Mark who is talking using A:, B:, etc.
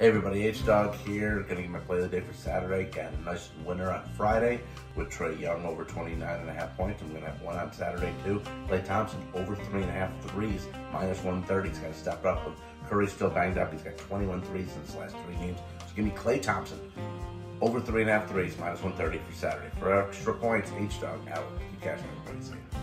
A: Hey everybody, H Dog here. Gonna get my play of the day for Saturday. Got a nice winner on Friday with Trae Young over 29 and a half points. I'm gonna have one on Saturday too. Klay Thompson over three and a half threes, minus 130. He's gotta step up. With Curry's still banged up. He's got 21 threes in his last three games. So give me Klay Thompson over three and a half threes, minus 130 for Saturday. For extra points, H Dog out. You cash everybody.